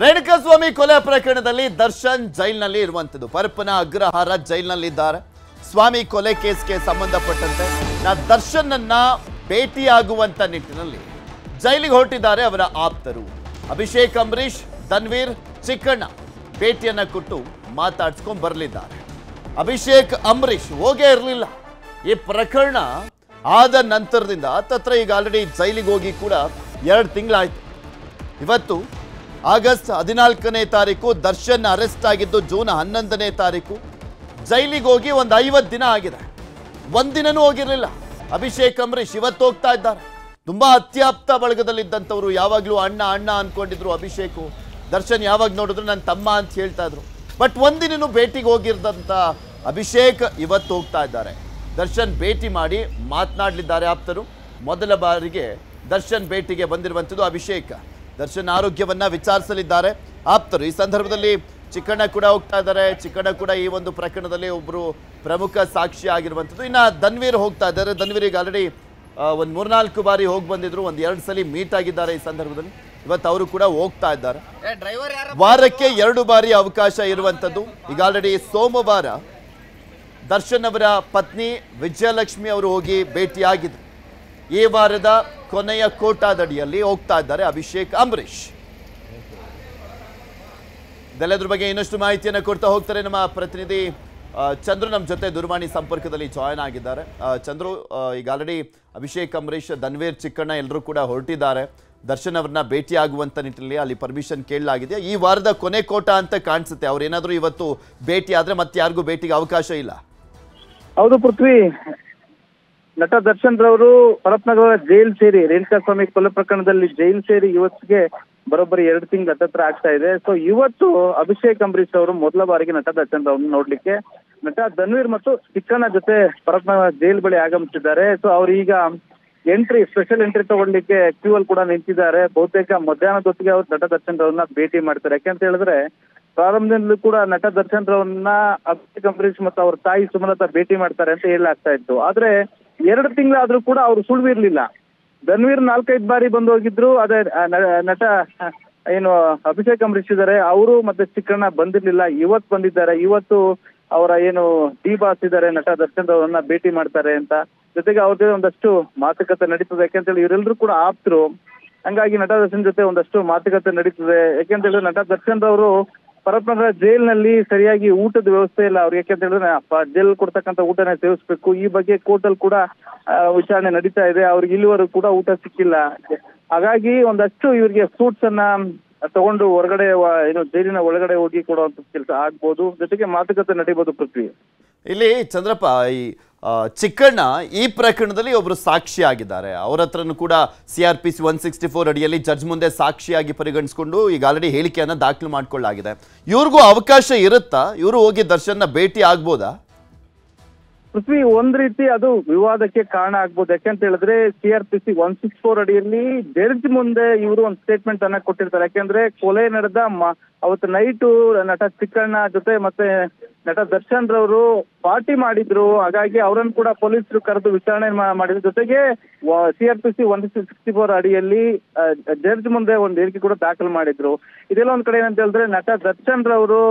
ರೇಣುಕಾಸ್ವಾಮಿ ಕೊಲೆ ಪ್ರಕರಣದಲ್ಲಿ ದರ್ಶನ್ ಜೈಲ್ನಲ್ಲಿ ಇರುವಂಥದ್ದು. ಪರಪ್ಪನ ಅಗ್ರಹಾರ ಜೈಲ್ನಲ್ಲಿದ್ದಾರೆ. ಸ್ವಾಮಿ ಕೊಲೆ ಕೇಸ್ಗೆ ಸಂಬಂಧಪಟ್ಟಂತೆ ನಾ ದರ್ಶನ್ನನ್ನ ಭೇಟಿಯಾಗುವಂಥ ನಿಟ್ಟಿನಲ್ಲಿ ಜೈಲಿಗೆ ಹೊರಟಿದ್ದಾರೆ ಅವರ ಆಪ್ತರು. ಅಭಿಷೇಕ್ ಅಂಬರೀಶ್ ತನ್ವೀರ್ ಚಿಕ್ಕಣ್ಣ ಭೇಟಿಯನ್ನು ಕೊಟ್ಟು ಮಾತಾಡ್ಸ್ಕೊಂಡ್ ಬರಲಿದ್ದಾರೆ. ಅಭಿಷೇಕ್ ಅಂಬರೀಶ್ ಹೋಗೇ ಇರಲಿಲ್ಲ. ಈ ಪ್ರಕರಣ ಆದ ನಂತರದಿಂದ, ತತ್ರ ಈಗ ಆಲ್ರೆಡಿ ಜೈಲಿಗೆ ಹೋಗಿ ಕೂಡ ಎರಡು ತಿಂಗಳಾಯ್ತು. ಇವತ್ತು ಆಗಸ್ಟ್ ಹದಿನಾಲ್ಕನೇ ತಾರೀಕು ದರ್ಶನ್ ಅರೆಸ್ಟ್ ಆಗಿದ್ದು ಜೂನ್ ಹನ್ನೊಂದನೇ ತಾರೀಕು. ಜೈಲಿಗೆ ಹೋಗಿ ಒಂದು ಐವತ್ತು ದಿನ ಆಗಿದೆ. ಒಂದಿನೂ ಹೋಗಿರಲಿಲ್ಲ. ಅಭಿಷೇಕ್ ಅಂಬರೀಶ್ ಇವತ್ತು ಹೋಗ್ತಾ ಇದ್ದಾರೆ. ತುಂಬಾ ಅತ್ಯಾಪ್ತ ಬಳಗದಲ್ಲಿದ್ದಂಥವ್ರು ಯಾವಾಗಲೂ ಅಣ್ಣ ಅಣ್ಣ ಅನ್ಕೊಂಡಿದ್ರು ಅಭಿಷೇಕು. ದರ್ಶನ್ ಯಾವಾಗ ನೋಡಿದ್ರು ನನ್ನ ತಮ್ಮ ಅಂತ ಹೇಳ್ತಾ ಇದ್ರು. ಬಟ್ ಒಂದಿನೂ ಭೇಟಿಗೆ ಹೋಗಿರ್ದಂಥ ಅಭಿಷೇಕ್ ಇವತ್ತು ಹೋಗ್ತಾ ಇದ್ದಾರೆ. ದರ್ಶನ್ ಭೇಟಿ ಮಾಡಿ ಮಾತನಾಡಲಿದ್ದಾರೆ ಆಪ್ತರು. ಮೊದಲ ಬಾರಿಗೆ ದರ್ಶನ್ ಭೇಟಿಗೆ ಬಂದಿರುವಂಥದ್ದು ಅಭಿಷೇಕ್. ದರ್ಶನ್ ಆರೋಗ್ಯವನ್ನ ವಿಚಾರಿಸಲಿದ್ದಾರೆ. ಆಪ್ತರು ಈ ಸಂದರ್ಭದಲ್ಲಿ ಚಿಕ್ಕಣ್ಣ ಕೂಡ ಹೋಗ್ತಾ ಇದ್ದಾರೆ. ಚಿಕ್ಕಣ್ಣ ಕೂಡ ಈ ಒಂದು ಪ್ರಕರಣದಲ್ಲಿ ಒಬ್ಬರು ಪ್ರಮುಖ ಸಾಕ್ಷಿ ಆಗಿರುವಂಥದ್ದು. ಇನ್ನು ಧನ್ವೀರ್ ಹೋಗ್ತಾ ಇದ್ದಾರೆ. ಈಗ ಆಲ್ರೆಡಿ ಒಂದು ಮೂರ್ನಾಲ್ಕು ಬಾರಿ ಹೋಗಿ ಬಂದಿದ್ರು. ಒಂದು ಎರಡು ಸಲ ಮೀಟ್ ಆಗಿದ್ದಾರೆ ಈ ಸಂದರ್ಭದಲ್ಲಿ. ಇವತ್ತು ಅವರು ಕೂಡ ಹೋಗ್ತಾ ಇದ್ದಾರೆ. ವಾರಕ್ಕೆ ಎರಡು ಬಾರಿ ಅವಕಾಶ ಇರುವಂಥದ್ದು. ಈಗ ಆಲ್ರೆಡಿ ಸೋಮವಾರ ದರ್ಶನ್ ಅವರ ಪತ್ನಿ ವಿಜಯಲಕ್ಷ್ಮಿ ಅವರು ಹೋಗಿ ಭೇಟಿಯಾಗಿದ್ರು. ಈ ವಾರದ ಕೊನೆಯ ಕೋಟಾದಡಿಯಲ್ಲಿ ಹೋಗ್ತಾ ಇದ್ದಾರೆ ಅಭಿಷೇಕ್, ಅಂಬರೀಷ್. ಇದೆಲ್ಲದ್ರ ಬಗ್ಗೆ ಇನ್ನಷ್ಟು ಮಾಹಿತಿಯನ್ನು ಕೊಡ್ತಾ ಹೋಗ್ತಾರೆ ನಮ್ಮ ಪ್ರತಿನಿಧಿ ಚಂದ್ರು ನಮ್ಮ ಜೊತೆ ದೂರವಾಣಿ ಸಂಪರ್ಕದಲ್ಲಿ ಜಾಯ್ನ್ ಆಗಿದ್ದಾರೆ. ಚಂದ್ರು ಈಗ ಆಲ್ರೆಡಿ ಅಭಿಷೇಕ್, ಅಂಬರೀಷ್, ಧನ್ವೀರ್, ಚಿಕ್ಕಣ್ಣ ಎಲ್ಲರೂ ಕೂಡ ಹೊರಟಿದ್ದಾರೆ. ದರ್ಶನ್ ಅವ್ರನ್ನ ಭೇಟಿ ಆಗುವಂತ ನಿಟ್ಟಿನಲ್ಲಿ ಅಲ್ಲಿ ಪರ್ಮಿಷನ್ ಕೇಳಲಾಗಿದೆ. ಈ ವಾರದ ಕೊನೆ ಕೋಟ ಅಂತ ಕಾಣಿಸುತ್ತೆ. ಅವ್ರು ಏನಾದರೂ ಇವತ್ತು ಭೇಟಿ ಆದರೆ ಮತ್ತೆ ಯಾರಿಗೂ ಭೇಟಿಗೆ ಅವಕಾಶ ಇಲ್ಲ. ಹೌದು ಪೃಥ್ವಿ ನಟ ದರ್ಶನ್ ರವರು ಪರಪ್ನಗರ ಜೈಲ್ ಸೇರಿ, ರೇಣುಕಾ ಸ್ವಾಮಿ ಕೊಲೆ ಪ್ರಕರಣದಲ್ಲಿ ಜೈಲ್ ಸೇರಿ ಇವತ್ತಿಗೆ ಬರೋಬ್ಬರಿ ಎರಡು ತಿಂಗಳು ಹತ್ತತ್ರ ಆಗ್ತಾ ಇದೆ. ಸೊ ಇವತ್ತು ಅಭಿಷೇಕ್ ಅಂಬರೀಶ್ ಅವರು ಮೊದಲ ಬಾರಿಗೆ ನಟ ದರ್ಶನ್ ರವ್ರನ್ನ ನೋಡ್ಲಿಕ್ಕೆ ನಟ ಧನ್ವೀರ್ ಮತ್ತು ಚಿಕ್ಕನ ಜೊತೆ ಪರಪ್ನಗರ ಜೈಲ್ ಬಳಿ ಆಗಮಿಸಿದ್ದಾರೆ. ಸೊ ಅವ್ರು ಈಗ ಎಂಟ್ರಿ ಸ್ಪೆಷಲ್ ಎಂಟ್ರಿ ತಗೊಳ್ಲಿಕ್ಕೆ ಕ್ಯೂ ಅಲ್ಲಿ ಕೂಡ ನಿಂತಿದ್ದಾರೆ. ಬಹುತೇಕ ಮಧ್ಯಾಹ್ನದ ಹೊತ್ತಿಗೆ ಅವ್ರು ನಟ ದರ್ಶನ್ ರವ್ರನ್ನ ಭೇಟಿ ಮಾಡ್ತಾರೆ. ಯಾಕಂತ ಹೇಳಿದ್ರೆ ಪ್ರಾರಂಭದಿಂದಲೂ ಕೂಡ ನಟ ದರ್ಶನ್ ರವ್ರನ್ನ ಅಭಿಷೇಕ್ ಅಂಬರೀಶ್ ಮತ್ತು ಅವ್ರ ತಾಯಿ ಸುಮಲತಾ ಭೇಟಿ ಮಾಡ್ತಾರೆ ಅಂತ ಹೇಳಾಗ್ತಾ ಇತ್ತು. ಆದ್ರೆ ಎರಡು ತಿಂಗಳಾದ್ರೂ ಕೂಡ ಅವ್ರು ಸುಳ್ವಿರ್ಲಿಲ್ಲ. ಧನ್ವೀರ್ ನಾಲ್ಕೈದು ಬಾರಿ ಬಂದು ಹೋಗಿದ್ರು, ಅದೇ ನಟ, ಏನು, ಅಭಿಷೇಕ್ ಅಂಬರೀಶ್ ಇದ್ದಾರೆ ಅವರು ಮತ್ತೆ ಚಿಕ್ಕಣ್ಣ ಬಂದಿರ್ಲಿಲ್ಲ ಇವತ್ತು ಬಂದಿದ್ದಾರೆ, ಇವತ್ತು ಅವರ ಏನು ಡಿ ಬಾಸ್ ಇದ್ದಾರೆ ನಟ ದರ್ಶನ್ ಅವರನ್ನ ಭೇಟಿ ಮಾಡ್ತಾರೆ ಅಂತ. ಜೊತೆಗೆ ಅವ್ರ ಜೊತೆ ಒಂದಷ್ಟು ಮಾತುಕತೆ ನಡೀತದೆ ಯಾಕಂತೇಳಿ ಇವರೆಲ್ಲರೂ ಕೂಡ ಆಪ್ತರು. ಹಂಗಾಗಿ ನಟ ದರ್ಶನ್ ಜೊತೆ ಒಂದಷ್ಟು ಮಾತುಕತೆ ನಡೀತದೆ ಯಾಕೆಂತ ಹೇಳಿದ್ರೆ ನಟ ದರ್ಶನ್ ಅವರು ಪರಪ್ಪನಗರ ಜೈಲ್ನಲ್ಲಿ ಸರಿಯಾಗಿ ಊಟದ ವ್ಯವಸ್ಥೆ ಇಲ್ಲ. ಅವ್ರು ಯಾಕೆಂತ ಹೇಳಿದ್ರೆ ಜೈಲ್ ಕೊಡ್ತಕ್ಕಂಥ ಊಟನೇ ಸೇವಿಸ್ಬೇಕು. ಈ ಬಗ್ಗೆ ಕೋರ್ಟ್ ಅಲ್ಲಿ ಕೂಡ ವಿಚಾರಣೆ ನಡೀತಾ ಇದೆ. ಅವ್ರಿಗೆ ಇಲ್ಲಿವರೆಗೂ ಕೂಡ ಊಟ ಸಿಕ್ಕಿಲ್ಲ. ಹಾಗಾಗಿ ಒಂದಷ್ಟು ಇವರಿಗೆ ಫ್ರೂಟ್ಸ್ ಅನ್ನ ತಗೊಂಡು ಹೊರಗಡೆ ಏನು ಜೈಲಿನ ಒಳಗಡೆ ಹೋಗಿ ಕೊಡುವಂತ ಕೆಲಸ ಆಗ್ಬೋದು. ಜೊತೆಗೆ ಮಾತುಕತೆ ನಡೀಬಹುದು ಪೃಥ್ವಿ. ಇಲ್ಲಿ ಚಂದ್ರಪ್ಪ, ಈ ಚಿಕ್ಕಣ್ಣ ಈ ಪ್ರಕರಣದಲ್ಲಿ ಒಬ್ಬರು ಸಾಕ್ಷಿ ಆಗಿದ್ದಾರೆ ಅವ್ರ ಹತ್ರನೂ ಕೂಡ C R P C one sixty four ಅಡಿಯಲ್ಲಿ ಜಡ್ಜ್ ಮುಂದೆ ಸಾಕ್ಷಿಯಾಗಿ ಪರಿಗಣಿಸಿಕೊಂಡು ಈಗ ಆಲ್ರೆಡಿ ಹೇಳಿಕೆಯನ್ನು ದಾಖಲು ಮಾಡಿಕೊಳ್ಳಲಾಗಿದೆ. ಇವ್ರಿಗೂ ಅವಕಾಶ ಇರುತ್ತಾ? ಇವರು ಹೋಗಿ ದರ್ಶನ್ನ ಭೇಟಿ ಆಗ್ಬೋದಾ? ಪೃಥ್ವಿ, ಒಂದ್ ರೀತಿ ಅದು ವಿವಾದಕ್ಕೆ ಕಾರಣ ಆಗ್ಬೋದು. ಯಾಕೆಂತ ಹೇಳಿದ್ರೆ C R P C one six four ಅಡಿಯಲ್ಲಿ ಜಡ್ಜ್ ಮುಂದೆ ಇವರು ಒಂದು ಸ್ಟೇಟ್ಮೆಂಟ್ ಅನ್ನ ಕೊಟ್ಟಿರ್ತಾರೆ. ಯಾಕೆಂದ್ರೆ ಕೊಲೆ ನಡೆದ ಅವತ್ತು ನೈಟು ನಟ ಚಿಕ್ಕಣ್ಣ ಜೊತೆ ಮತ್ತೆ ನಟ ದರ್ಶನ್ ರವರು ಪಾರ್ಟಿ ಮಾಡಿದ್ರು. ಹಾಗಾಗಿ ಅವರನ್ನು ಕೂಡ ಪೊಲೀಸರು ಕರೆದು ವಿಚಾರಣೆ ಮಾಡಿದ ಜೊತೆಗೆ C R P C one sixty four ಅಡಿಯಲ್ಲಿ ಜಡ್ಜ್ ಮುಂದೆ ಒಂದು ಹೇಳಿಕೆ ಕೂಡ ದಾಖಲು ಮಾಡಿದ್ರು. ಇದೆಲ್ಲ ಒಂದ್ ಕಡೆ ಏನಂತ ಹೇಳಿದ್ರೆ ನಟ ದರ್ಶನ್ ರವರು,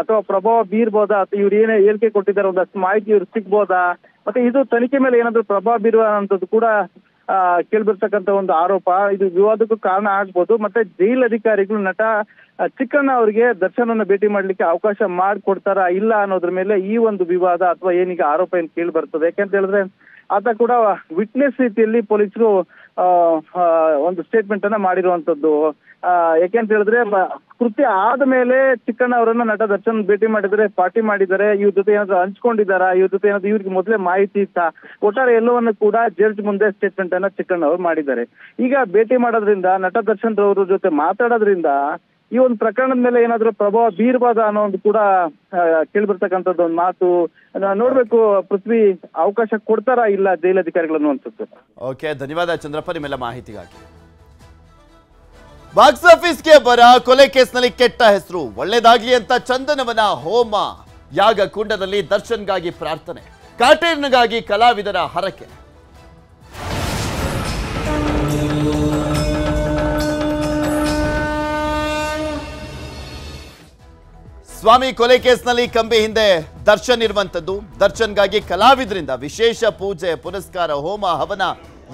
ಅಥವಾ ಪ್ರಭಾವ ಬೀರ್ಬೋದಾ? ಅಥವಾ ಇವ್ರು ಏನೇ ಹೇಳಿಕೆ ಕೊಟ್ಟಿದ್ದಾರೆ, ಒಂದಷ್ಟು ಮಾಹಿತಿ ಇವ್ರು ಸಿಗ್ಬೋದಾ? ಮತ್ತೆ ಇದು ತನಿಖೆ ಮೇಲೆ ಏನಾದ್ರು ಪ್ರಭಾವ ಬೀರುವ ಅಂತದ್ದು ಕೂಡ ಆ, ಕೇಳ್ಬಿರ್ತಕ್ಕಂಥ ಒಂದು ಆರೋಪ. ಇದು ವಿವಾದಕ್ಕೂ ಕಾರಣ ಆಗ್ಬೋದು. ಮತ್ತೆ ಜೈಲ್ ಅಧಿಕಾರಿಗಳು ನಟ ಚಿಕ್ಕಣ್ಣ ಅವರಿಗೆ ದರ್ಶನವನ್ನು ಭೇಟಿ ಮಾಡ್ಲಿಕ್ಕೆ ಅವಕಾಶ ಮಾಡಿಕೊಡ್ತಾರಾ ಇಲ್ಲ ಅನ್ನೋದ್ರ ಮೇಲೆ ಈ ಒಂದು ವಿವಾದ ಅಥವಾ ಏನೀಗ ಆರೋಪ ಏನ್ ಕೇಳಿ ಬರ್ತದೆ ಯಾಕಂತ ಹೇಳಿದ್ರೆ ಆತ ಕೂಡ ವಿಟ್ನೆಸ್ ರೀತಿಯಲ್ಲಿ ಪೊಲೀಸರು ಒಂದು ಸ್ಟೇಟ್ಮೆಂಟ್ ಅನ್ನ ಮಾಡಿರುವಂತದ್ದು ಆ, ಯಾಕೆಂತ ಹೇಳಿದ್ರೆ ಕೃತಿ ಕೃತ್ಯ ಆದ ಮೇಲೆ ಚಿಕ್ಕಣ್ಣ ಅವರನ್ನ ನಟ ದರ್ಶನ್ ಭೇಟಿ ಮಾಡಿದರೆ ಪಾರ್ಟಿ ಮಾಡಿದ್ದಾರೆ ಇವ್ರ ಜೊತೆ ಏನಾದ್ರು ಹಂಚ್ಕೊಂಡಿದಾರ ಇವ್ರ ಜೊತೆ ಏನಾದ್ರು ಇವ್ರಿಗೆ ಮೊದಲೇ ಮಾಹಿತಿ ಇತ್ತ? ಒಟ್ಟಾರೆ ಎಲ್ಲವನ್ನು ಕೂಡ ಜಡ್ಜ್ ಮುಂದೆ ಸ್ಟೇಟ್ಮೆಂಟ್ ಅನ್ನ ಚಿಕ್ಕಣ್ಣ ಅವರು ಮಾಡಿದ್ದಾರೆ. ಈಗ ಭೇಟಿ ಮಾಡೋದ್ರಿಂದ ನಟ ದರ್ಶನ್ ಅವ್ರ ಜೊತೆ ಮಾತಾಡೋದ್ರಿಂದ ಈ ಒಂದು ಪ್ರಕರಣದ ಮೇಲೆ ಏನಾದ್ರೂ ಪ್ರಭಾವ ಬೀರ್ಬಾದ ಅನ್ನೋ ಒಂದು ಕೂಡ ಕೇಳ್ಬಿರ್ತಕ್ಕಂಥದ್ದು ಒಂದು ಮಾತು. ನೋಡ್ಬೇಕು ಪೃಥ್ವಿ ಅವಕಾಶ ಕೊಡ್ತಾರಾ ಇಲ್ಲ ಜೈಲಧಿಕಾರಿಗಳನ್ನು ಅನ್ಸುತ್ತೆ ಓಕೆ ಧನ್ಯವಾದ ಚಂದ್ರಪ್ಪ ನಿಮ್ಮೆಲ್ಲ ಮಾಹಿತಿಗಾಗಿ. ಬಾಕ್ಸ್ ಆಫೀಸ್ಗೆ ಬರ, ಕೊಲೆ ಕೇಸ್ನಲ್ಲಿ ಕೆಟ್ಟ ಹೆಸರು, ಒಳ್ಳೇದಾಗ್ಲಿ ಅಂತ ಚಂದನವನ ಹೋಮ ಯಾಗ ಕುಂಡದಲ್ಲಿ ದರ್ಶನ್ಗಾಗಿ ಪ್ರಾರ್ಥನೆ, ಕಾಟೇರ್ನ್ಗಾಗಿ ಕಲಾವಿದರ ಹರಕೆ. ಸ್ವಾಮಿ ಕೊಲೆ ಕೇಸ್ನಲ್ಲಿ ಕಂಬಿ ಹಿಂದೆ ದರ್ಶನ್ ಇರುವಂತದ್ದು ದರ್ಶನ್ಗಾಗಿ ಕಲಾವಿದರಿಂದ ವಿಶೇಷ ಪೂಜೆ, ಪುರಸ್ಕಾರ, ಹೋಮ, ಹವನ,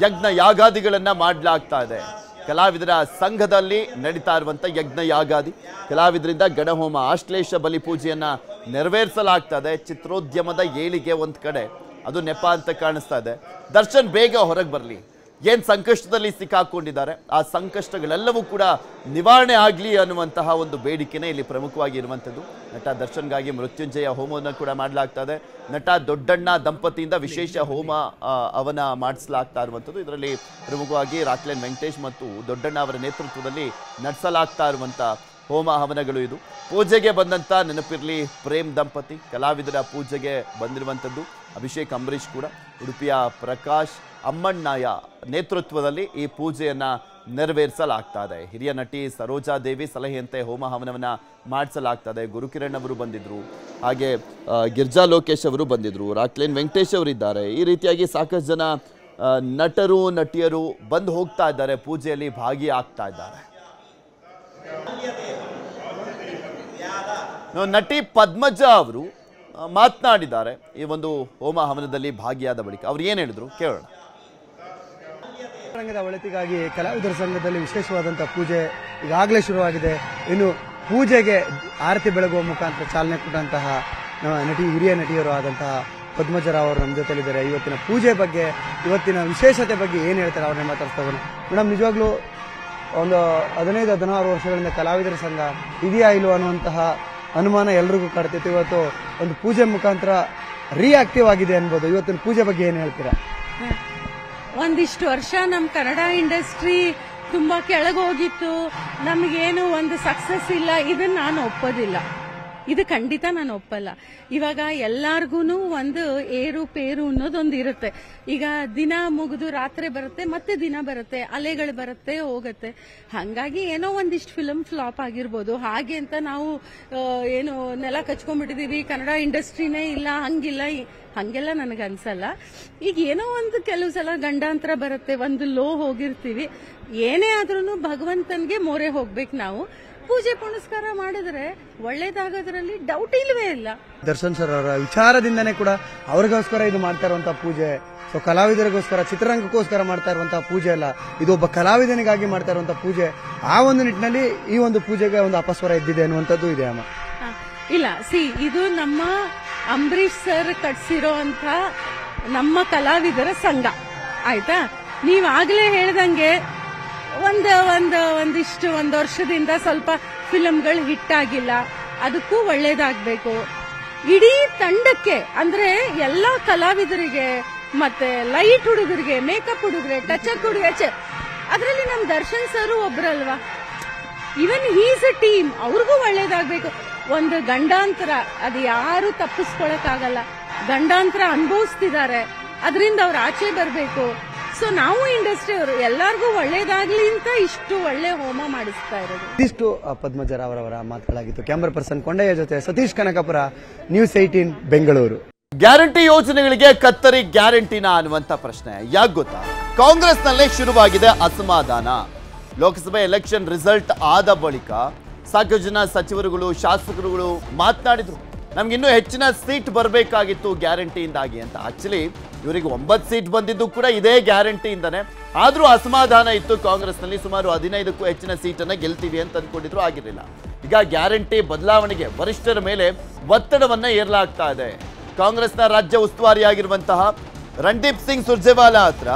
ಯಜ್ಞ, ಯಾಗಾದಿಗಳನ್ನ ಮಾಡಲಾಗ್ತಾ ಇದೆ. ಕಲಾವಿದರ ಸಂಘದಲ್ಲಿ ನಡೀತಾ ಇರುವಂಥ ಯಜ್ಞ ಯಾಗಾದಿ. ಕಲಾವಿದರಿಂದ ಗಣಹೋಮ ಆಶ್ಲೇಷ ಬಲಿ ಪೂಜೆಯನ್ನು ನೆರವೇರಿಸಲಾಗ್ತಾ ಇದೆ ಚಿತ್ರೋದ್ಯಮದ ಏಳಿಗೆ ಒಂದು ಕಡೆ. ಅದು ನೆಪ ಅಂತ ಕಾಣಿಸ್ತಾ ಇದೆ. ದರ್ಶನ್, ಬೇಗ ಹೊರಗೆ ಬರಲಿ. ಏನು ಸಂಕಷ್ಟದಲ್ಲಿ ಸಿಕ್ಕಾಕೊಂಡಿದ್ದಾರೆ? ಆ ಸಂಕಷ್ಟಗಳೆಲ್ಲವೂ ಕೂಡ ನಿವಾರಣೆ ಆಗಲಿ ಅನ್ನುವಂತಹ ಒಂದು ಬೇಡಿಕೆನೇ ಇಲ್ಲಿ ಪ್ರಮುಖವಾಗಿ ಇರುವಂಥದ್ದು ನಟ ದರ್ಶನ್ಗಾಗಿ ಮೃತ್ಯುಂಜಯ ಹೋಮವನ್ನು ಕೂಡ ಮಾಡಲಾಗ್ತಾ ಇದೆ ನಟ ದೊಡ್ಡಣ್ಣ ದಂಪತಿಯಿಂದ ವಿಶೇಷ ಹೋಮ ಅವನ ಮಾಡಿಸಲಾಗ್ತಾ ಇರುವಂಥದ್ದು. ಇದರಲ್ಲಿ ಪ್ರಮುಖವಾಗಿ ರಾಕ್ಲೇನ್ ವೆಂಕಟೇಶ್ ಮತ್ತು ದೊಡ್ಡಣ್ಣ ಅವರ ನೇತೃತ್ವದಲ್ಲಿ ನಡೆಸಲಾಗ್ತಾ ಇರುವಂಥ ಹೋಮ ಹವನಗಳು ಇದು. ಪೂಜೆಗೆ ಬಂದಂಥ ನೆನಪಿರಲಿ ಪ್ರೇಮ್ ದಂಪತಿ, ಕಲಾವಿದರ ಪೂಜೆಗೆ ಬಂದಿರುವಂಥದ್ದು ಅಭಿಷೇಕ್ ಅಂಬರೀಶ್ ಕೂಡ, ಉಡುಪಿಯ ಪ್ರಕಾಶ್ ಅಮ್ಮಣ್ಣಯ್ಯ ನೇತೃತ್ವದಲ್ಲಿ ಈ ಪೂಜೆಯನ್ನು ನೆರವೇರಿಸಲಾಗ್ತಾ ಇದೆ ಹಿರಿಯ ನಟಿ ಸರೋಜಾ ದೇವಿ ಸಲಹೆಯಂತೆ ಹೋಮ ಹವನವನ್ನು ಮಾಡಿಸಲಾಗ್ತಾ ಇದೆ ಗುರುಕಿರಣ್ ಅವರು ಬಂದಿದ್ದರು ಹಾಗೆ ಗಿರ್ಜಾ ಲೋಕೇಶ್ ಅವರು ಬಂದಿದ್ದರು ರಾಕ್ಲೇನ್ ವೆಂಕಟೇಶ್ ಅವರಿದ್ದಾರೆ. ಈ ರೀತಿಯಾಗಿ ಸಾಕಷ್ಟು ಜನ ನಟರು, ನಟಿಯರು ಬಂದು ಹೋಗ್ತಾ ಇದ್ದಾರೆ, ಪೂಜೆಯಲ್ಲಿ ಭಾಗಿಯಾಗ್ತಾ ಇದ್ದಾರೆ. ನಟಿ ಪದ್ಮಜ ಅವರು ಮಾತನಾಡಿದ್ದಾರೆ. ಈ ಒಂದು ಹೋಮ ಹವನದಲ್ಲಿ ಭಾಗಿಯಾದ ಬಳಿಕ. ಅವ್ರು ಏನು ಹೇಳಿದ್ರು? ಕೇಳೋಣ. ರಂಗದ ಒಳಿತಿಗಾಗಿ ಕಲಾವಿದರ ಸಂಘದಲ್ಲಿ ವಿಶೇಷವಾದಂತಹ ಪೂಜೆ ಈಗಾಗಲೇ ಶುರುವಾಗಿದೆ. ಇನ್ನು ಪೂಜೆಗೆ ಆರತಿ ಬೆಳಗುವ ಮುಖಾಂತರ ಚಾಲನೆ ಕೊಟ್ಟಂತಹ ನಟಿ, ಹಿರಿಯ ನಟಿಯರು ಆದಂತಹ ಪದ್ಮಜರಾವ್ ಅವರು ನಮ್ಮ ಜೊತೆಲಿದ್ದಾರೆ ಇವತ್ತಿನ ಪೂಜೆ ಬಗ್ಗೆ, ಇವತ್ತಿನ ವಿಶೇಷತೆ ಬಗ್ಗೆ ಏನು ಹೇಳ್ತಾರೆ ಅವ್ರನ್ನ ಮಾತಾಡ್ತಾ ಹೋಗೋಣ ಮೇಡಮ್, ನಿಜವಾಗ್ಲೂ ಒಂದು ಹದಿನೈದು, ಹದಿನಾರು ವರ್ಷಗಳಿಂದ ಕಲಾವಿದರ ಸಂಘ ಇದೆಯಾ ಇಲ್ವೋ ಅನ್ನುವಂತಹ ಅನುಮಾನ ಎಲ್ರಿಗೂ ಕಾಡ್ತಿತ್ತು. ಇವತ್ತು ಒಂದು ಪೂಜೆ ಮುಖಾಂತರ ರಿಯಾಕ್ಟಿವ್ ಆಗಿದೆ ಅನ್ಬೋದು. ಇವತ್ತಿನ ಪೂಜೆ ಬಗ್ಗೆ ಏನು ಹೇಳ್ತೀರಾ? ಒಂದಿಷ್ಟು ವರ್ಷ ನಮ್ಮ ಕನ್ನಡ ಇಂಡಸ್ಟ್ರಿ ತುಂಬಾ ಕೆಳಗೋಗಿತ್ತು. ನಮಗೇನು ಒಂದು ಸಕ್ಸಸ್ ಇಲ್ಲ ಇದನ್ನ ನಾನು ಒಪ್ಪೋದಿಲ್ಲ. ಇದು ಖಂಡಿತ ನಾನು ಒಪ್ಪಲ್ಲ. ಇವಾಗ ಎಲ್ಲಾರ್ಗು ಒಂದು ಏರು ಪೇರು ಅನ್ನೋದೊಂದು ಇರುತ್ತೆ. ಈಗ ದಿನ ಮುಗಿದು ರಾತ್ರಿ ಬರುತ್ತೆ, ಮತ್ತೆ ದಿನ ಬರುತ್ತೆ, ಅಲೆಗಳು ಬರುತ್ತೆ, ಹೋಗುತ್ತೆ. ಹಂಗಾಗಿ ಏನೋ ಒಂದಿಷ್ಟು ಫಿಲಮ್ ಫ್ಲಾಪ್ ಆಗಿರ್ಬೋದು. ಹಾಗೆ ಅಂತ ನಾವು ಏನು ನೆಲ ಕಚ್ಕೊಂಡ್ಬಿಟ್ಟಿದೀವಿ, ಕನ್ನಡ ಇಂಡಸ್ಟ್ರಿನೇ ಇಲ್ಲ, ಹಂಗಿಲ್ಲ ಹಂಗೆಲ್ಲ ನನಗೆ ಅನ್ಸಲ್ಲ. ಈಗ ಏನೋ ಒಂದು ಕೆಲವು ಸಲ ಗಂಡಾಂತರ ಬರುತ್ತೆ, ಒಂದು ಲೋ ಹೋಗಿರ್ತೀವಿ. ಏನೇ ಆದ್ರೂ ಭಗವಂತನ್ಗೆ ಮೋರೆ ಹೋಗ್ಬೇಕು ನಾವು. ಪೂಜೆ ಪುನಸ್ಕಾರ ಮಾಡಿದ್ರೆ ಒಳ್ಳೇದಾಗೋದ್ರಲ್ಲಿ ಡೌಟ್ ಇಲ್ವೇ ಇಲ್ಲ. ದರ್ಶನ್ ಸರ್ ಅವರ ವಿಚಾರದಿಂದನೇ ಕೂಡ ಅವ್ರಿಗೋಸ್ಕರ ಇದು ಮಾಡ್ತಾ ಇರುವಂತಹ ಪೂಜೆ ಸೊ ಕಲಾವಿದರಿಗೋಸ್ಕರ ಚಿತ್ರರಂಗಕ್ಕೋಸ್ಕರ ಮಾಡ್ತಾ ಇರುವಂತಹ ಪೂಜೆ ಅಲ್ಲ ಇದು ಒಬ್ಬ ಕಲಾವಿದನಿಗಾಗಿ ಮಾಡ್ತಾ ಇರುವಂತಹ ಪೂಜೆ. ಆ ಒಂದು ನಿಟ್ಟಿನಲ್ಲಿ ಈ ಒಂದು ಪೂಜೆಗೆ ಒಂದು ಅಪಸ್ವರ ಇದ್ದಿದೆ ಅನ್ನುವಂಥದ್ದು ಇದೆ ಅಮ್ಮ. ಇಲ್ಲ ಸಿ ಇದು ನಮ್ಮ ಅಂಬರೀಶ್ ಸರ್ ಕಟ್ಸಿರೋ ಅಂತ ನಮ್ಮ ಕಲಾವಿದರ ಸಂಘ. ಆಯ್ತಾ? ನೀವಾಗಲೇ ಹೇಳ್ದಂಗೆ ಒಂದು ಒಂದು ಒಂದಿಷ್ಟು ಒಂದು ವರ್ಷದಿಂದ ಸ್ವಲ್ಪ ಫಿಲಮ್ಗಳು ಹಿಟ್ ಆಗಿಲ್ಲ. ಅದಕ್ಕೂ ಒಳ್ಳೇದಾಗಬೇಕು. ಇಡೀ ತಂಡಕ್ಕೆ, ಅಂದ್ರೆ ಎಲ್ಲ ಕಲಾವಿದರಿಗೆ, ಮತ್ತೆ ಲೈಟ್ ಹುಡುಗರಿಗೆ ಮೇಕಪ್ ಹುಡುಗರೆ ಟಚಪ್ ಹುಡುಗರೆ ಅದರಲ್ಲಿ ನಮ್ಮ ದರ್ಶನ್ ಸರ್ ಒಬ್ರಲ್ವಾ? ಇವನ್ ಈಸ್ ಅ ಟೀಮ್ ಅವ್ರಿಗೂ ಒಳ್ಳೇದಾಗಬೇಕು. ಒಂದು ಗಂಡಾಂತರ, ಅದು ಯಾರು ತಪ್ಪಿಸ್ಕೊಳಕ್ಕಾಗಲ್ಲ. ಗಂಡಾಂತರ ಅನುಭವಿಸ್ತಿದ್ದಾರೆ. ಅದರಿಂದ ಅವ್ರು ಆಚೆ ಬರಬೇಕು. ಸೊ ನಾವು ಇಂಡಸ್ಟ್ರಿ ಅವರು ಎಲ್ಲರಿಗೂ ಒಳ್ಳೇದಾಗ್ಲಿ ಅಂತ ಇಷ್ಟು ಒಳ್ಳೆ ಹೋಮ ಮಾಡಿಸ್ತಾ ಇರೋದು. ಇದಿಷ್ಟು ಅವರ ಮಾತುಗಳಾಗಿತ್ತು. ಕ್ಯಾಮರಾ ಪರ್ಸನ್ ಕೊಂಡಯ್ಯ ಜೊತೆ Satish Kanakapura news eighteen Bengaluru guarantee ಯೋಜನೆಗಳಿಗೆ ಕತ್ತರಿ ಗ್ಯಾರಂಟಿನ ಅನ್ನುವಂತ ಪ್ರಶ್ನೆ. ಯಾಕೆ ಗೊತ್ತಾ? ಕಾಂಗ್ರೆಸ್ನಲ್ಲೇ ಶುರುವಾಗಿದೆ ಅಸಮಾಧಾನ. ಲೋಕಸಭೆ ಎಲೆಕ್ಷನ್ ರಿಸಲ್ಟ್ ಆದ ಬಳಿಕ ಸಾಕಷ್ಟು ಜನ ಸಚಿವರುಗಳು ಶಾಸಕರುಗಳು ಮಾತನಾಡಿದ್ರು. ನಮ್ಗೆ ಇನ್ನೂ ಹೆಚ್ಚಿನ ಸೀಟ್ ಬರಬೇಕಾಗಿತ್ತು ಗ್ಯಾರಂಟಿಯಿಂದಾಗಿ ಅಂತ. ಆಕ್ಚುಲಿ ಇವರಿಗೆ ಒಂಬತ್ತು ಸೀಟ್ ಬಂದಿದ್ದು ಕೂಡ ಇದೇ ಗ್ಯಾರಂಟಿಯಿಂದನೇ. ಆದರೂ ಅಸಮಾಧಾನ ಇತ್ತು ಕಾಂಗ್ರೆಸ್ನಲ್ಲಿ. ಸುಮಾರು ಹದಿನೈದಕ್ಕೂ ಹೆಚ್ಚಿನ ಸೀಟನ್ನು ಗೆಲ್ತೀವಿ ಅಂತ ಅಂದ್ಕೊಂಡಿದ್ರು ಆಗಿರಲಿಲ್ಲ. ಈಗ ಗ್ಯಾರಂಟಿ ಬದಲಾವಣೆಗೆ ವರಿಷ್ಠರ ಮೇಲೆ ಒತ್ತಡವನ್ನ ಏರ್ಲಾಗ್ತಾ ಇದೆ. ಕಾಂಗ್ರೆಸ್ನ ರಾಜ್ಯ ಉಸ್ತುವಾರಿಯಾಗಿರುವಂತಹ ರಣದೀಪ್ ಸಿಂಗ್ ಸುರ್ಜೇವಾಲಾ ಹತ್ರ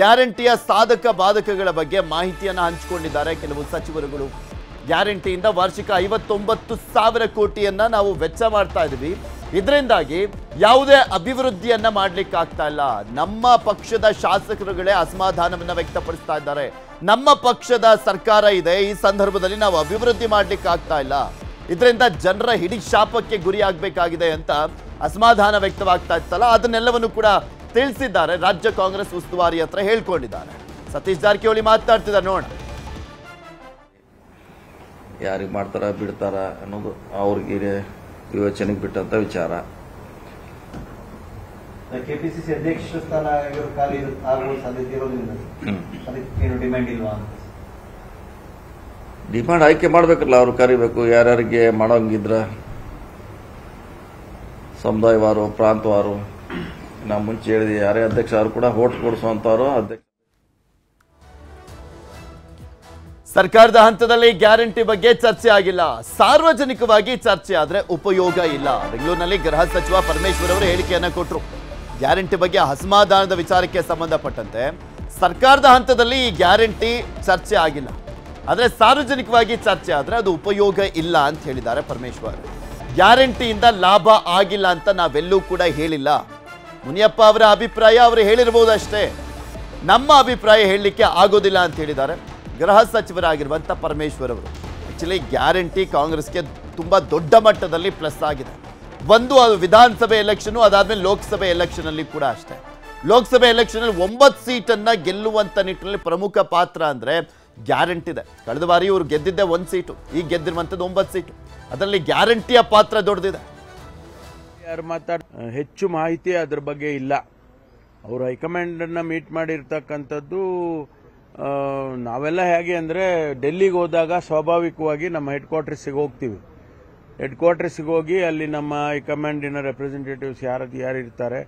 ಗ್ಯಾರಂಟಿಯ ಸಾಧಕ ಬಾಧಕಗಳ ಬಗ್ಗೆ ಮಾಹಿತಿಯನ್ನ ಹಂಚಿಕೊಂಡಿದ್ದಾರೆ ಕೆಲವು ಸಚಿವರುಗಳು. ಗ್ಯಾರಂಟಿಯಿಂದ ವಾರ್ಷಿಕ ಐವತ್ತೊಂಬತ್ತು ಸಾವಿರ ಕೋಟಿಯನ್ನ ನಾವು ವೆಚ್ಚ ಮಾಡ್ತಾ ಇದ್ವಿ ಇದರಿಂದಾಗಿ ಯಾವುದೇ ಅಭಿವೃದ್ಧಿಯನ್ನ ಮಾಡ್ಲಿಕ್ಕೆ ಆಗ್ತಾ ಇಲ್ಲ. ನಮ್ಮ ಪಕ್ಷದ ಶಾಸಕರುಗಳೇ ಅಸಮಾಧಾನವನ್ನ ವ್ಯಕ್ತಪಡಿಸ್ತಾ ಇದ್ದಾರೆ. ನಮ್ಮ ಪಕ್ಷದ ಸರ್ಕಾರ ಇದೆ. ಈ ಸಂದರ್ಭದಲ್ಲಿ ನಾವು ಅಭಿವೃದ್ಧಿ ಮಾಡ್ಲಿಕ್ಕೆ ಆಗ್ತಾ ಇಲ್ಲ. ಇದರಿಂದ ಜನರ ಹಿಡಿ ಶಾಪಕ್ಕೆ ಗುರಿ ಆಗ್ಬೇಕಾಗಿದೆ ಅಂತ ಅಸಮಾಧಾನ ವ್ಯಕ್ತವಾಗ್ತಾ ಇತ್ತಲ್ಲ. ಅದನ್ನೆಲ್ಲವನ್ನು ಕೂಡ ತಿಳಿಸಿದ್ದಾರೆ ರಾಜ್ಯ ಕಾಂಗ್ರೆಸ್ ಉಸ್ತುವಾರಿ ಹತ್ರ ಹೇಳ್ಕೊಂಡಿದ್ದಾರೆ. ಸತೀಶ್ ಜಾರಕಿಹೊಳಿ ಮಾತನಾಡ್ತಿದ್ದಾರೆ ನೋಡೋಣ. ಯಾರಿಗೆ ಮಾಡ್ತಾರ ಬಿಡ್ತಾರ ಅನ್ನೋದು ಅವ್ರಿಗೆ ಯೋಚನೆಗೆ ಬಿಟ್ಟಂತ ವಿಚಾರ. ಕೆಪಿಸಿಸಿ ಅಧ್ಯಕ್ಷ ಸ್ಥಾನ ಖಾಲಿ ಆಗುವ ಸಾಧ್ಯತೆ ಇರೋದ್ರಿಂದ ಡಿಮ್ಯಾಂಡ್ ಇಲ್ವಾ? ಡಿಮ್ಯಾಂಡ್ ಡಿಮಾಂಡ್ ಆಯ್ಕೆ ಮಾಡ್ಬೇಕಲ್ಲ ಅವ್ರು ಕರಿಬೇಕು ಯಾರ್ಯಾರಿಗೆ ಮಾಡೋಂಗಿದ್ರ. ಸಮುದಾಯವಾರು ಪ್ರಾಂತವಾರು. ನಾ ಮುಂಚೆ ಹೇಳಿದ್ವಿ ಯಾರೇ ಅಧ್ಯಕ್ಷ ಅವರು ಕೂಡ ಓಟ್ ಕೊಡಿಸುವಂತವ್ರು ಅಧ್ಯಕ್ಷ ಸರ್ಕಾರದ ಹಂತದಲ್ಲಿ ಗ್ಯಾರಂಟಿ ಬಗ್ಗೆ ಚರ್ಚೆ ಆಗಿಲ್ಲ. ಸಾರ್ವಜನಿಕವಾಗಿ ಚರ್ಚೆ ಆದ್ರೆ ಉಪಯೋಗ ಇಲ್ಲ. ಬೆಂಗಳೂರಿನಲ್ಲಿ ಗೃಹ ಸಚಿವ ಪರಮೇಶ್ವರ್ ಅವರು ಹೇಳಿಕೆಯನ್ನ ಕೊಟ್ಟರು ಗ್ಯಾರಂಟಿ ಬಗ್ಗೆ ಅಸಮಾಧಾನದ ವಿಚಾರಕ್ಕೆ ಸಂಬಂಧಪಟ್ಟಂತೆ ಸರ್ಕಾರದ ಹಂತದಲ್ಲಿ ಈ ಗ್ಯಾರಂಟಿ ಚರ್ಚೆ ಆಗಿಲ್ಲ. ಆದ್ರೆ ಸಾರ್ವಜನಿಕವಾಗಿ ಚರ್ಚೆ ಆದ್ರೆ ಅದು ಉಪಯೋಗ ಇಲ್ಲ ಅಂತ ಹೇಳಿದ್ದಾರೆ ಪರಮೇಶ್ವರ್. ಗ್ಯಾರಂಟಿಯಿಂದ ಲಾಭ ಆಗಿಲ್ಲ ಅಂತ ನಾವೆಲ್ಲೂ ಕೂಡ ಹೇಳಿಲ್ಲ. ಮುನಿಯಪ್ಪ ಅವರ ಅಭಿಪ್ರಾಯ ಅವರು ಹೇಳಿರ್ಬೋದು ಅಷ್ಟೇ. ನಮ್ಮ ಅಭಿಪ್ರಾಯ ಹೇಳಲಿಕ್ಕೆ ಆಗೋದಿಲ್ಲ ಅಂತ ಹೇಳಿದ್ದಾರೆ. ಗೃಹ ಸಚಿವರಾಗಿರುವಂಥ ಪರಮೇಶ್ವರ್ ಅವರು ಆ್ಯಕ್ಚುಲಿ ಗ್ಯಾರಂಟಿ ಕಾಂಗ್ರೆಸ್ಗೆ ತುಂಬ ದೊಡ್ಡ ಮಟ್ಟದಲ್ಲಿ ಪ್ಲಸ್ ಆಗಿದೆ. ಒಂದು, ಅದು ವಿಧಾನಸಭೆ ಎಲೆಕ್ಷನು ಅದಾದಮೇಲೆ ಲೋಕಸಭೆ ಎಲೆಕ್ಷನಲ್ಲಿ ಕೂಡ ಅಷ್ಟೇ. ಲೋಕಸಭೆ ಎಲೆಕ್ಷನಲ್ಲಿ ಒಂಬತ್ತು ಸೀಟನ್ನು ಗೆಲ್ಲುವಂಥ ನಿಟ್ಟಿನಲ್ಲಿ ಪ್ರಮುಖ ಪಾತ್ರ ಅಂದರೆ ಗ್ಯಾರಂಟಿ ಇದೆ. ಕಳೆದ ಬಾರಿ ಇವರು ಗೆದ್ದಿದ್ದೆ ಒಂದು ಸೀಟು, ಈಗ ಗೆದ್ದಿರುವಂಥದ್ದು ಒಂಬತ್ತು ಸೀಟು. ಅದರಲ್ಲಿ ಗ್ಯಾರಂಟಿಯ ಪಾತ್ರ ದೊಡ್ಡದಿದೆ. ಯಾರು ಮಾತಾಡ ಹೆಚ್ಚು ಮಾಹಿತಿ ಅದ್ರ ಬಗ್ಗೆ ಇಲ್ಲ. ಅವರು ಹೈಕಮಾಂಡನ್ನು ಮೀಟ್ ಮಾಡಿರ್ತಕ್ಕಂಥದ್ದು ನಾವೆಲ್ಲ ಹೇಗೆ ಅಂದರೆ ಡೆಲ್ಲಿಗೆ ಹೋದಾಗ ಸ್ವಾಭಾವಿಕವಾಗಿ ನಮ್ಮ ಹೆಡ್ ಕ್ವಾರ್ಟರ್ಸಿಗೆ ಹೋಗ್ತೀವಿ. ಹೆಡ್ ಕ್ವಾರ್ಟರ್ಸಿಗೆ ಹೋಗಿ ಅಲ್ಲಿ ನಮ್ಮ ಹೈಕಮಾಂಡಿನ ರೆಪ್ರೆಸೆಂಟೇಟಿವ್ಸ್ ಯಾರು ಯಾರು ಇರ್ತಾರೆ?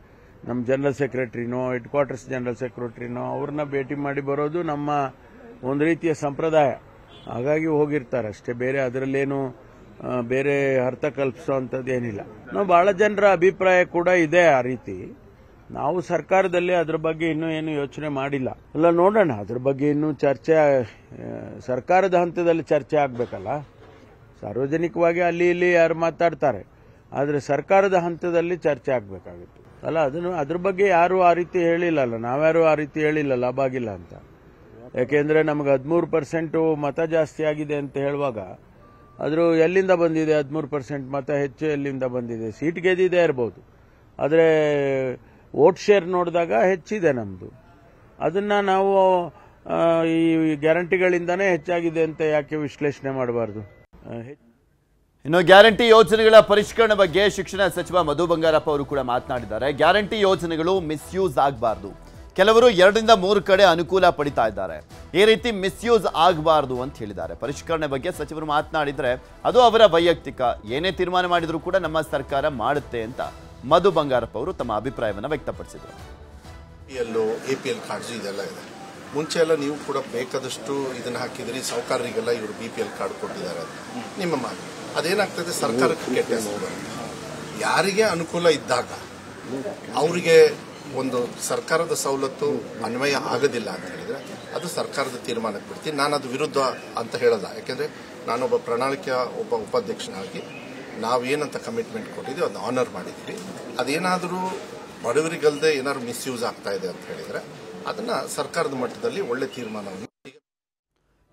ನಮ್ಮ ಜನರಲ್ ಸೆಕ್ರೆಟರಿನೋ ಹೆಡ್ ಕ್ವಾರ್ಟರ್ಸ್ ಜನರಲ್ ಸೆಕ್ರೆಟ್ರಿನೋ ಅವ್ರನ್ನ ಭೇಟಿ ಮಾಡಿ ಬರೋದು ನಮ್ಮ ಒಂದು ರೀತಿಯ ಸಂಪ್ರದಾಯ. ಹಾಗಾಗಿ ಹೋಗಿರ್ತಾರೆ ಅಷ್ಟೇ. ಬೇರೆ ಅದರಲ್ಲೇನು ಬೇರೆ ಅರ್ಥ ಕಲ್ಪಿಸೋ ಏನಿಲ್ಲ. ನಾವು ಭಾಳ ಜನರ ಅಭಿಪ್ರಾಯ ಕೂಡ ಇದೆ ಆ ರೀತಿ. ನಾವು ಸರ್ಕಾರದಲ್ಲಿ ಅದ್ರ ಬಗ್ಗೆ ಇನ್ನೂ ಏನು ಯೋಚನೆ ಮಾಡಿಲ್ಲ. ಅಲ್ಲ, ನೋಡೋಣ. ಅದ್ರ ಬಗ್ಗೆ ಇನ್ನೂ ಚರ್ಚೆ ಸರ್ಕಾರದ ಹಂತದಲ್ಲಿ ಚರ್ಚೆ ಆಗಬೇಕಲ್ಲ. ಸಾರ್ವಜನಿಕವಾಗಿ ಅಲ್ಲಿ ಇಲ್ಲಿ ಯಾರು ಮಾತಾಡ್ತಾರೆ. ಆದರೆ ಸರ್ಕಾರದ ಹಂತದಲ್ಲಿ ಚರ್ಚೆ ಆಗಬೇಕಾಗುತ್ತೆ. ಅಲ್ಲ, ಅದನ್ನು, ಅದ್ರ ಬಗ್ಗೆ ಯಾರು ಆ ರೀತಿ ಹೇಳಿಲ್ಲಲ್ಲ ನಾವ್ಯಾರು ಆ ರೀತಿ ಹೇಳಿಲ್ಲ, ಲಾಭ ಆಗಿಲ್ಲ ಅಂತ. ಯಾಕೆಂದ್ರೆ ನಮಗೆ ಹದಿಮೂರು ಪರ್ಸೆಂಟು ಮತ ಜಾಸ್ತಿ ಆಗಿದೆ ಅಂತ ಹೇಳುವಾಗ, ಆದರೂ ಎಲ್ಲಿಂದ ಬಂದಿದೆ ಹದಿಮೂರು ಪರ್ಸೆಂಟ್ ಮತ? ಹೆಚ್ಚು ಎಲ್ಲಿಂದ ಬಂದಿದೆ? ಸೀಟ್ ಗೆದ್ದಿದೆ ಇರ್ಬೋದು. ಆದರೆ ವೋಟ್ ಶೇರ್ ನೋಡಿದಾಗ ಹೆಚ್ಚಿದೆ ನಮ್ಮದು ಅದನ್ನ ನಾವು ಈ ಗ್ಯಾರಂಟಿಗಳಿಂದಾನೇ ಹೆಚ್ಚಾಗಿದೆ ಅಂತ ಯಾಕೆ ವಿಶ್ಲೇಷಣೆ ಮಾಡಬಾರ್ದು? ಇನ್ನು ಗ್ಯಾರಂಟಿ ಯೋಜನೆಗಳ ಪರಿಷ್ಕರಣೆ ಬಗ್ಗೆ ಶಿಕ್ಷಣ ಸಚಿವ ಮಧು ಬಂಗಾರಪ್ಪ ಅವರು ಕೂಡ ಮಾತನಾಡಿದ್ದಾರೆ. ಗ್ಯಾರಂಟಿ ಯೋಜನೆಗಳು ಮಿಸ್ಯೂಸ್ ಆಗಬಾರ್ದು. ಕೆಲವರು ಎರಡರಿಂದ ಮೂರು ಕಡೆ ಅನುಕೂಲ ಪಡಿತಾ ಇದ್ದಾರೆ. ಈ ರೀತಿ ಮಿಸ್ಯೂಸ್ ಆಗಬಾರ್ದು ಅಂತ ಹೇಳಿದ್ದಾರೆ. ಪರಿಷ್ಕರಣೆ ಬಗ್ಗೆ ಸಚಿವರು ಮಾತನಾಡಿದರೆ ಅದು ಅವರ ವೈಯಕ್ತಿಕ. ಏನೇ ತೀರ್ಮಾನ ಮಾಡಿದರೂ ಕೂಡ ನಮ್ಮ ಸರ್ಕಾರ ಮಾಡುತ್ತೆ ಅಂತ ಮಧು ಬಂಗಾರಪ್ಪ ಅವರು ತಮ್ಮ ಅಭಿಪ್ರಾಯವನ್ನು ವ್ಯಕ್ತಪಡಿಸಿದರು. ಪಿ ಎಲ್ಲು ಎ ಪಿ ಎಲ್ ಕಾರ್ಡ್ಸು ಇದೆಲ್ಲ ಇದೆ. ಮುಂಚೆ ಎಲ್ಲ ನೀವು ಕೂಡ ಬೇಕಾದಷ್ಟು ಇದನ್ನ ಹಾಕಿದ್ರಿ ಸಾಹುಕಾರರಿಗೆಲ್ಲ ಇವರು ಬಿ ಪಿ ಎಲ್ ಕಾರ್ಡ್ ಕೊಟ್ಟಿದ್ದಾರೆ ನಿಮ್ಮ ಮಾತು. ಅದೇನಾಗ್ತದೆ ಸರ್ಕಾರಕ್ಕೆ ಕೆಟ್ಟ ಯಾರಿಗೆ ಅನುಕೂಲ ಇದ್ದಾಗ ಅವರಿಗೆ ಒಂದು ಸರ್ಕಾರದ ಸವಲತ್ತು ಅನ್ವಯ ಆಗೋದಿಲ್ಲ ಅಂತ ಹೇಳಿದ್ರೆ ಅದು ಸರ್ಕಾರದ ತೀರ್ಮಾನಕ್ಕೆ ಬಿಡ್ತೀನಿ. ನಾನು ಅದು ವಿರುದ್ಧ ಅಂತ ಹೇಳಲ್ಲ. ಯಾಕೆಂದ್ರೆ ನಾನೊಬ್ಬ ಪ್ರಣಾಳಿಕೆಯ ಒಬ್ಬ ಉಪಾಧ್ಯಕ್ಷನಾಗಿ ನಾವೇನಂತ ಕಮಿಟ್ಮೆಂಟ್ ಕೊಟ್ಟಿದ್ದೀವಿ ಅದನ್ನ ಆನರ್ ಮಾಡಿದ್ದೀವಿ ಅದೇನಾದರೂ ಬಡವರಿಗಲ್ಲದೆ ಏನಾದ್ರು ಮಿಸ್ಯೂಸ್ ಆಗ್ತಾ ಇದೆ ಅಂತ ಹೇಳಿದರೆ ಅದನ್ನ ಸರ್ಕಾರದ ಮಟ್ಟದಲ್ಲಿ ಒಳ್ಳೆ ತೀರ್ಮಾನವನ್ನು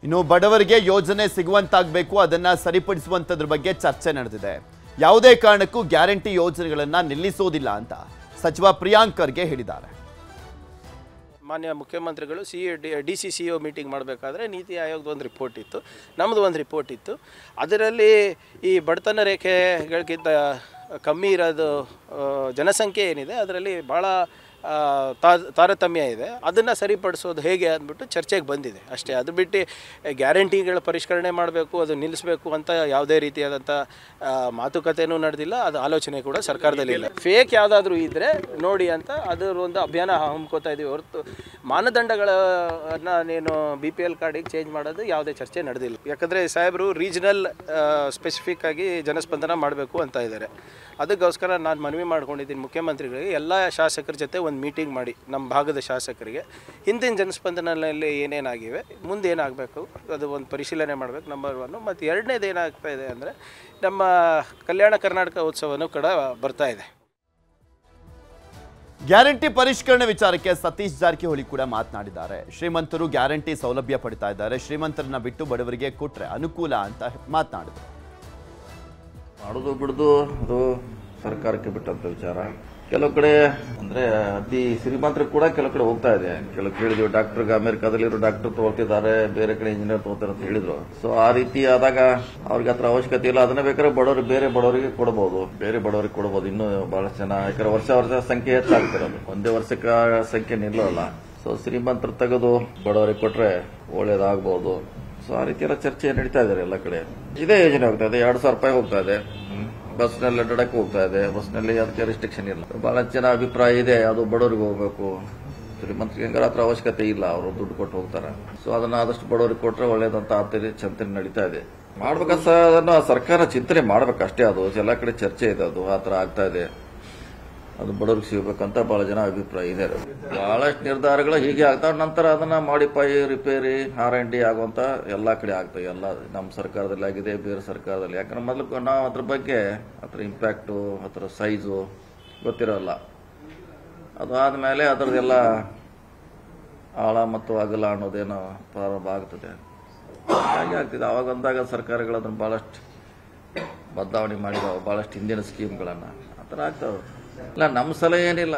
ಇನ್ನು ಬಡವರಿಗೆ ಯೋಜನೆ ಸಿಗುವಂತಾಗಬೇಕು, ಅದನ್ನ ಸರಿಪಡಿಸುವಂತದ್ರ ಬಗ್ಗೆ ಚರ್ಚೆ ನಡೆದಿದೆ. ಯಾವುದೇ ಕಾರಣಕ್ಕೂ ಗ್ಯಾರಂಟಿ ಯೋಜನೆಗಳನ್ನ ನಿಲ್ಲಿಸೋದಿಲ್ಲ ಅಂತ ಸಚಿವ ಪ್ರಿಯಾಂಕರ್ಗೆ ಹೇಳಿದ್ದಾರೆ. ಮಾನ್ಯ ಮುಖ್ಯಮಂತ್ರಿಗಳು C D C C O meeting ಮಾಡಬೇಕಾದ್ರೆ ನೀತಿ ಆಯೋಗದ ಒಂದು ರಿಪೋರ್ಟ್ ಇತ್ತು. ನಮ್ಮದು ಒಂದು ರಿಪೋರ್ಟ್ ಇತ್ತು. ಅದರಲ್ಲಿ ಈ ಬಡತನ ರೇಖೆಗಳಿಗಿಂತ ಕಮ್ಮಿ ಇರೋದು ಜನಸಂಖ್ಯೆ ಏನಿದೆ, ಅದರಲ್ಲಿ ಭಾಳ ತಾರತಮ್ಯ ಇದೆ. ಅದನ್ನು ಸರಿಪಡಿಸೋದು ಹೇಗೆ ಅಂದ್ಬಿಟ್ಟು ಚರ್ಚೆಗೆ ಬಂದಿದೆ. ಅಷ್ಟೇ, ಅದು ಬಿಟ್ಟು ಗ್ಯಾರಂಟಿಗಳ ಪರಿಷ್ಕರಣೆ ಮಾಡಬೇಕು, ಅದು ನಿಲ್ಲಿಸಬೇಕು ಅಂತ ಯಾವುದೇ ರೀತಿಯಾದಂಥ ಮಾತುಕತೆನೂ ನಡೆದಿಲ್ಲ. ಅದು ಆಲೋಚನೆ ಕೂಡ ಸರ್ಕಾರದಲ್ಲಿ ಇಲ್ಲ. ಫೇಕ್ ಯಾವುದಾದ್ರೂ ಇದ್ದರೆ ನೋಡಿ ಅಂತ ಅದರ ಒಂದು ಅಭಿಯಾನ ಹಮ್ಕೋತಾ ಇದ್ದೀವಿ ಹೊರತು ಮಾನದಂಡಗಳನ್ನು ನೀನು ಬಿ ಪಿ ಎಲ್ ಕಾರ್ಡಿಗೆ ಚೇಂಜ್ ಮಾಡೋದು ಯಾವುದೇ ಚರ್ಚೆ ನಡೆದಿಲ್ಲ. ಯಾಕಂದರೆ ಸಾಹೇಬರು ರೀಜನಲ್ ಸ್ಪೆಸಿಫಿಕ್ ಆಗಿ ಜನಸ್ಪಂದನ ಮಾಡಬೇಕು ಅಂತ ಇದ್ದಾರೆ. ಅದಕ್ಕೋಸ್ಕರ ನಾನು ಮನವಿ ಮಾಡ್ಕೊಂಡಿದ್ದೀನಿ ಮುಖ್ಯಮಂತ್ರಿಗಳಿಗೆ. ಎಲ್ಲ ಶಾಸಕರ ಜೊತೆ ಒಂದು ಮೀಟಿಂಗ್ ಮಾಡಿ ನಮ್ಮ ಭಾಗದ ಶಾಸಕರಿಗೆ. ಹಿಂದಿನ ಜನಸ್ಪಂದನಲ್ಲಿ ಏನೇನಾಗಿವೆ ಮುಂದೆ ಏನಾಗಬೇಕು ಅದು ಒಂದು ಪರಿಶೀಲನೆ ಮಾಡಬೇಕು ನಂಬರ್ ಒನ್ನು ಮತ್ತು ಎರಡನೇದು ಏನಾಗ್ತಾ ಇದೆ ಅಂದರೆ ನಮ್ಮ ಕಲ್ಯಾಣ ಕರ್ನಾಟಕ ಉತ್ಸವನೂ ಕೂಡ ಬರ್ತಾ ಇದೆ. ಗ್ಯಾರಂಟಿ ಪರಿಷ್ಕರಣೆ ವಿಚಾರಕ್ಕೆ ಸತೀಶ್ ಜಾರಕಿಹೊಳಿ ಕೂಡ ಮಾತನಾಡಿದ್ದಾರೆ. ಶ್ರೀಮಂತರು ಗ್ಯಾರಂಟಿ ಸೌಲಭ್ಯ ಪಡಿತಾ ಇದ್ದಾರೆ. ಶ್ರೀಮಂತರನ್ನ ಬಿಟ್ಟು ಬಡವರಿಗೆ ಕೊಟ್ಟರೆ ಅನುಕೂಲ ಅಂತ ಮಾತನಾಡಿದರು. ಮಾಡೋದು ಬಿಡೋದು ಅದು ಸರ್ಕಾರಕ್ಕೆ ಬಿಟ್ಟಂಥ ವಿಚಾರ. ಕೆಲವು ಕಡೆ ಅಂದ್ರೆ ಅತಿ ಸಿರಿಮಾತ್ರ ಕೂಡ ಕೆಲವು ಕಡೆ ಹೋಗ್ತಾ ಇದೆ. ಕೆಲವು ಕೇಳಿದ್ವಿ, ಡಾಕ್ಟರ್ ಅಮೆರಿಕಾದಲ್ಲಿರೋ ಡಾಕ್ಟರ್ ತಗೊಳ್ತಿದ್ದಾರೆ, ಬೇರೆ ಕಡೆ ಇಂಜಿನಿಯರ್ ತಗೋತಾರೆ ಅಂತ ಹೇಳಿದ್ರು. ಸೊ ಆ ರೀತಿ ಆದಾಗ ಅವ್ರಿಗೆ ಹತ್ರ ಅವಶ್ಯಕತೆ ಇಲ್ಲ. ಅದನ್ನ ಬೇಕಾದ್ರೆ ಬಡವರು ಬೇರೆ ಬಡವರಿಗೆ ಕೊಡಬಹುದು ಬೇರೆ ಬಡವರಿಗೆ ಕೊಡಬಹುದು ಇನ್ನು ಬಹಳಷ್ಟು ಜನ ಯಾಕಂದ್ರೆ ವರ್ಷ ವರ್ಷ ಸಂಖ್ಯೆ ಹೆಚ್ಚಾಗ್ತಿರೋದು. ಒಂದೇ ವರ್ಷಕ್ಕೆ ಸಂಖ್ಯೆ ನಿಲ್ಲಲ್ಲ. ಸೊ ಶ್ರೀಮಂತರು ತೆಗೆದು ಬಡವರಿಗೆ ಕೊಟ್ರೆ ಒಳ್ಳೇದಾಗಬಹುದು ಸೊ ಆ ರೀತಿ ಎಲ್ಲ ಚರ್ಚೆ ನಡೀತಾ ಇದಾರೆ ಎಲ್ಲ ಕಡೆ. ಇದೇ ಯೋಜನೆ ಹೋಗ್ತಾ ಇದೆ. ಎರಡು ಸಾವಿರ ರೂಪಾಯಿ ಹೋಗ್ತಾ ಇದೆ. ಬಸ್ನಲ್ಲಿ ಅಡ್ಡಾಡಕ್ಕೆ ಹೋಗ್ತಾ ಇದೆ. ಬಸ್ನಲ್ಲಿ ಅದಕ್ಕೆ ರಿಸ್ಟ್ರಿಕ್ಷನ್ ಇಲ್ಲ. ಬಹಳ ಜನ ಅಭಿಪ್ರಾಯ ಇದೆ. ಅದು ಬಡವರಿಗೆ ಹೋಗ್ಬೇಕು. ಶ್ರೀಮಂತರಿಗೆ ಹೆಂಗಾರ ಹತ್ರ ಅವಶ್ಯಕತೆ ಇಲ್ಲ. ಅವರು ದುಡ್ಡು ಕೊಟ್ಟು ಹೋಗ್ತಾರೆ. ಸೊ ಅದನ್ನ ಆದಷ್ಟು ಬಡವರಿಗೆ ಕೊಟ್ರೆ ಒಳ್ಳೇದಂತ ಆತರಿ ಚಿಂತನೆ ನಡೀತಾ ಇದೆ. ಮಾಡ್ಬೇಕಂತ ಸರ್ಕಾರ ಚಿಂತನೆ ಮಾಡ್ಬೇಕಷ್ಟೇ. ಅದು ಎಲ್ಲ ಕಡೆ ಚರ್ಚೆ ಇದೆ. ಅದು ಆ ಆಗ್ತಾ ಇದೆ. ಅದು ಬಡವ್ರಿಗೆ ಸಿಗಬೇಕಂತ ಬಹಳ ಜನ ಅಭಿಪ್ರಾಯ ಇದೆ. ಬಹಳಷ್ಟು ನಿರ್ಧಾರಗಳು ಹೀಗೆ ಆಗ್ತಾವೆ. ನಂತರ ಅದನ್ನ modify repair R N D ಆಗುವಂಥ ಎಲ್ಲಾ ಕಡೆ ಆಗ್ತವೆ. ಎಲ್ಲ ನಮ್ಮ ಸರ್ಕಾರದಲ್ಲಿ ಆಗಿದೆ, ಬೇರೆ ಸರ್ಕಾರದಲ್ಲಿ. ಯಾಕಂದ್ರೆ ಮೊದಲು ನಾವು ಅದ್ರ ಬಗ್ಗೆ ಅದರ ಇಂಪ್ಯಾಕ್ಟು ಅದರ ಸೈಜು ಗೊತ್ತಿರೋಲ್ಲ. ಅದು ಆದಮೇಲೆ ಅದರದೆಲ್ಲ ಆಳ ಮತ್ತು ಅಗಲ ಅನ್ನೋದೇನೋ ಪ್ರಾರಂಭ ಆಗ್ತದೆ. ಹಾಗೆ ಆಗ್ತಿದೆ. ಅಂದಾಗ ಸರ್ಕಾರಗಳು ಅದನ್ನು ಭಾಳಷ್ಟು ಬದಲಾವಣೆ ಮಾಡಿದಾವೆ. ಭಾಳಷ್ಟು ಹಿಂದಿನ ಸ್ಕೀಮ್ಗಳನ್ನು ಆ ಥರ ಆಗ್ತಾವೆ. ಇಲ್ಲ ನಮ್ಮ ಸಲಹೆ ಏನಿಲ್ಲ